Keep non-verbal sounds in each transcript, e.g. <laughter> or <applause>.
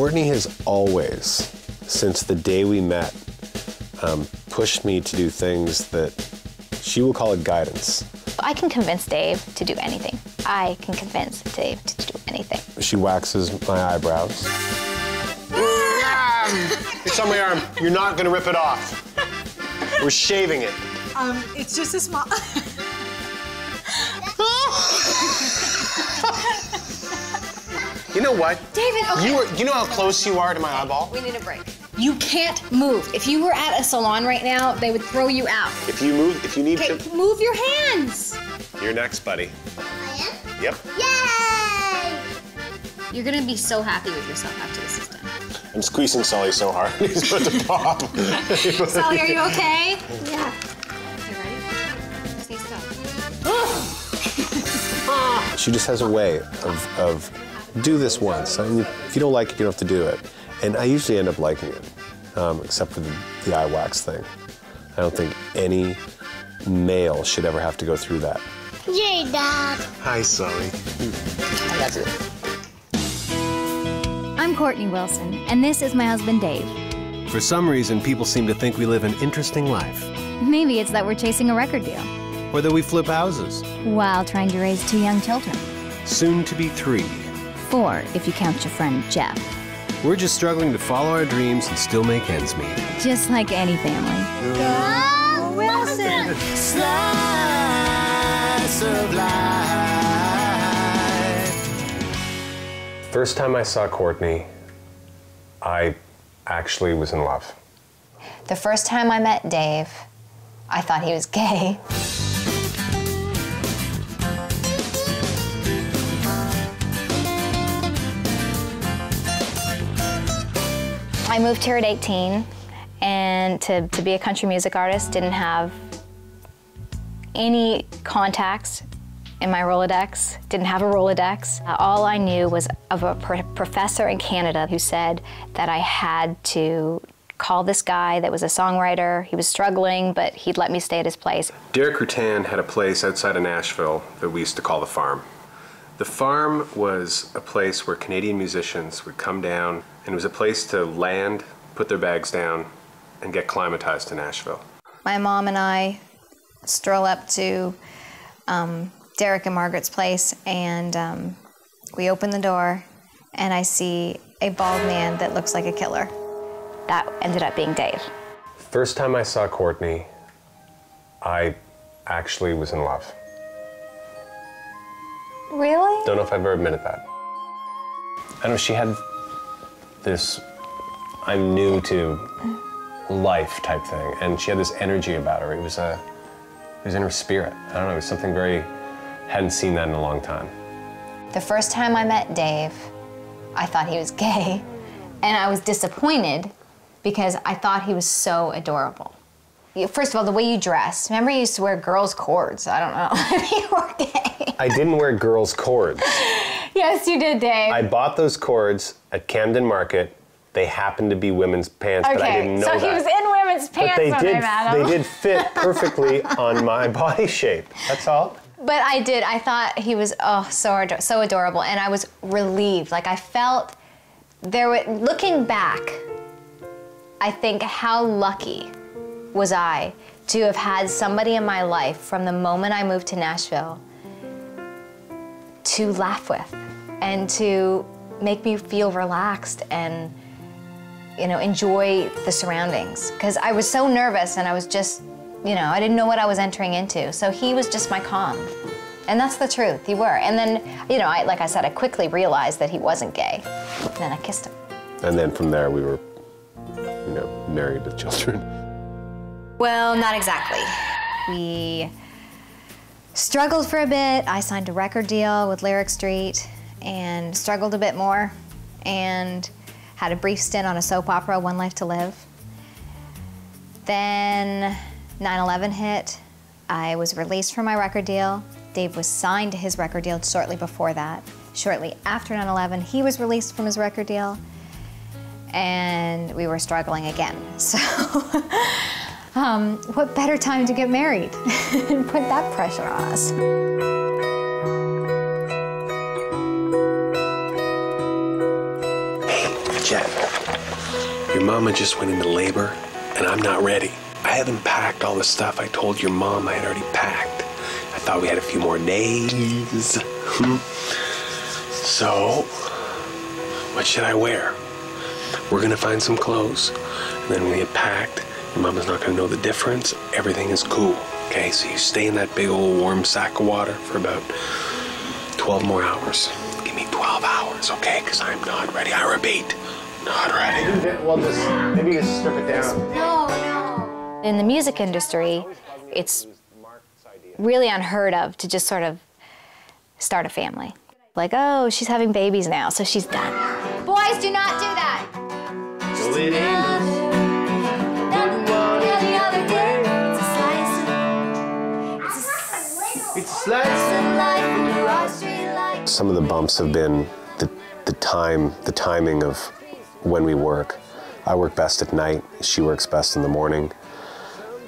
Kortney has always, since the day we met, um, pushed me to do things that she will call it guidance. I can convince Dave to do anything. I can convince Dave to do anything. She waxes my eyebrows. It's on my arm. You're not gonna rip it off. We're shaving it. Um, it's just a small. <laughs> You know what? David, okay. You you know how close you are to my eyeball? We need a break. You can't move. If you were at a salon right now, they would throw you out. If you move, if you need Okay, to, move your hands. you're next, buddy. I am? Yep. Yay! You're gonna be so happy with yourself after this is done. I'm squeezing Sully so hard. <laughs> He's about to pop. <laughs> Sally, are you okay? Yeah. Okay, ready? <laughs> She just has a way of, of do this once. I mean, if you don't like it, you don't have to do it. And I usually end up liking it, um, except for the, the eye wax thing. I don't think any male should ever have to go through that. Yay, Dad. Hi, Sully. I'm Kortney Wilson, and this is my husband Dave. For some reason, people seem to think we live an interesting life, Maybe it's that we're chasing a record deal or that we flip houses. while trying to raise two young children. Soon to be three. Four, if you count your friend Jeff. We're just struggling to follow our dreams and still make ends meet. Just like any family. Oh, Wilson. First time I saw Kortney, I actually was in love. The first time I met Dave, I thought he was gay. I moved here at 18, and to, to be a country music artist, didn't have any contacts in my Rolodex, didn't have a Rolodex. All I knew was of a pro- professor in Canada who said that I had to call this guy that was a songwriter. He was struggling, but he'd let me stay at his place. Derek Rutan had a place outside of Nashville that we used to call the farm. The farm was a place where Canadian musicians would come down, and it was a place to land, put their bags down, and get climatized to Nashville. My mom and I stroll up to um, Derek and Margaret's place, and um, we open the door, and I see a bald man that looks like a killer. That ended up being Dave. First time I saw Kortney, I actually was in love. Really? Don't know if I've ever admitted that. I don't know, she had this I'm new to life type thing, and she had this energy about her. It was a it was in her spirit. I don't know, it was something very hadn't seen that in a long time. The first time I met Dave, I thought he was gay, and I was disappointed because I thought he was so adorable. First of all, the way you dress. Remember, you used to wear girls' cords. I don't know if <laughs> you were gay. I didn't wear girls' cords. Yes, you did, Dave. I bought those cords at Camden Market. They happened to be women's pants, but I didn't know so that. he was in women's pants but they when did I met him. they did fit <laughs> perfectly on my body shape. That's all. But I did. I thought he was oh so ador- so adorable, and I was relieved. Like I felt there. Were, looking back, I think how lucky was I to have had somebody in my life from the moment I moved to Nashville to laugh with and to make me feel relaxed and you know enjoy the surroundings. Because I was so nervous and I was just you know I didn't know what I was entering into. So he was just my calm. And that's the truth he were. And then you know I like I said I quickly realized that he wasn't gay. And then I kissed him. And then from there we were, you know, married with children. <laughs> Well, not exactly. We struggled for a bit. I signed a record deal with Lyric Street and struggled a bit more and had a brief stint on a soap opera, One Life to Live. Then 9 11 hit. I was released from my record deal. Dave was signed to his record deal shortly before that. Shortly after 9 11, he was released from his record deal and we were struggling again. <laughs> So, um, what better time to get married <laughs> and put that pressure on us? Jet, your mama just went into labor, and I'm not ready. I haven't packed all the stuff I told your mom I had already packed. I thought we had a few more days. so, what should I wear? We're gonna find some clothes, and then we get packed, your mama's not gonna know the difference. Everything is cool. Okay, so you stay in that big old warm sack of water for about 12 more hours. Give me 12 hours, okay? Because I'm not ready. I repeat, not ready. Well, just maybe just strip it down. No, no. In the music industry, it's really unheard of to just sort of start a family. Like, oh, she's having babies now, so she's done. Boys, do not do that. Some of the bumps have been the, the time, the timing of when we work. I work best at night. She works best in the morning.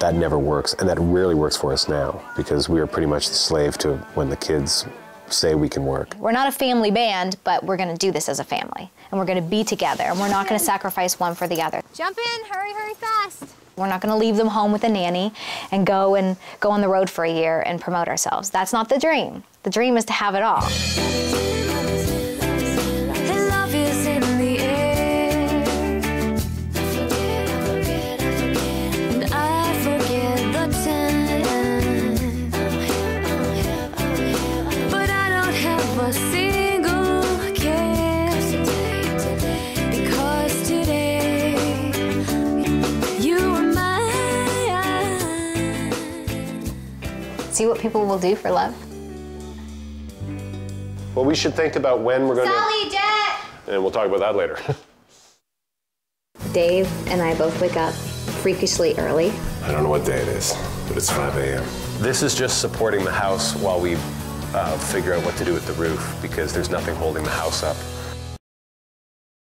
That never works, and that rarely works for us now because we are pretty much the slave to when the kids say we can work. We're not a family band, but we're gonna do this as a family. And we're gonna be together, and we're not gonna sacrifice one for the other. Jump in, hurry, hurry, fast. We're not gonna leave them home with a nanny and go and go on the road for a year and promote ourselves. That's not the dream. The dream is to have it all. See what people will do for love. Well, we should think about when we're going to. Jet! And we'll talk about that later. <laughs> Dave and I both wake up freakishly early. I don't know what day it is, but it's 5 a.m. This is just supporting the house while we uh, figure out what to do with the roof because there's nothing holding the house up.